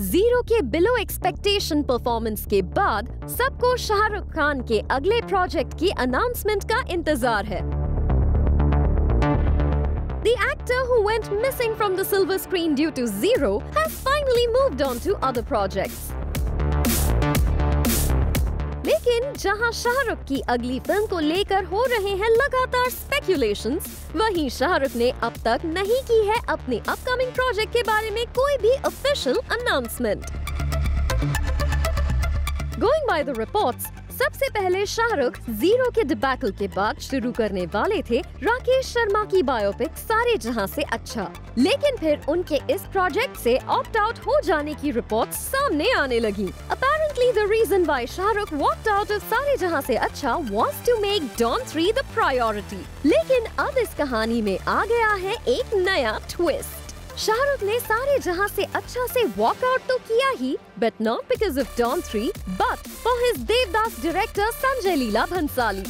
Zero के below expectation performance के बाद सबको शाहरुख खान के अगले प्रोजेक्ट की अनाउंसमेंट का इंतज़ार है The actor who went missing from the silver screen due to Zero has finally moved on to other projects. जहाँ शाहरुख की अगली फ़िल्म को लेकर हो रहे हैं लगातार स्पेक्यूलेशंस, वहीं शाहरुख ने अब तक नहीं की है अपने अपकमिंग प्रोजेक्ट के बारे में कोई भी official announcement going by the reports सबसे पहले शाहरुख ज़ीरो के डिबैकल के बाद शुरू करने वाले थे राकेश शर्मा की बायोपिक सारे जहाँ से अच्छा। लेकिन फिर उनके इस प्रोजेक्ट से ऑप्ट आउट हो जाने की रिपोर्ट सामने आने लगी। Apparently the reason why Shahrukh walked out of Saare Jahan Se Achha was to make Don three the priority लेकिन अब इस कहानी में आ गया है एक नया ट्विस्ट शाहरुख ने सारे जहाँ से अच्छा से वॉकआउट तो किया ही but not because of Don three but for his Devdas director Sanjay Leela Bhansali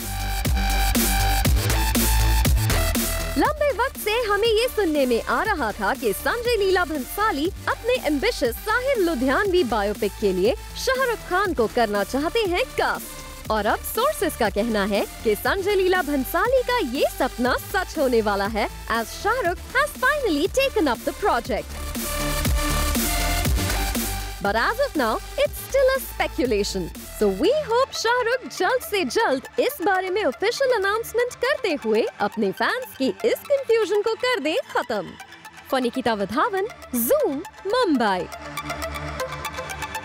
लंबे वक्त से हमें ये सुनने में आ रहा था कि संजय लीला भंसाली अपने एम्बिशियस साहिर लुधियानवी बायोपिक के लिए शाहरुख खान को करना चाहते हैं कास्ट और अब सोर्सेस का कहना है कि संजय लीला भंसाली का ये सपना सच होने वाला है as Shahrukh has finally taken up the project But as of now, it's still a speculation. So we hope Shahrukh जल्द से जल्द इस बारे में ऑफिशियल अनाउंसमेंट करते हुए अपने फैंस की इस कंफ्यूजन को कर दे खत्म फनिकिता वधावन जूम मुंबई